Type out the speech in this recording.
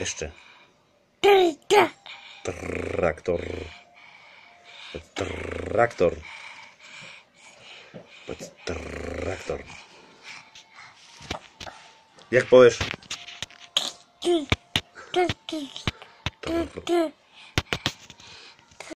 Jeszcze. Traktor. Traktor. Traktor. Jak powiesz? Traktor.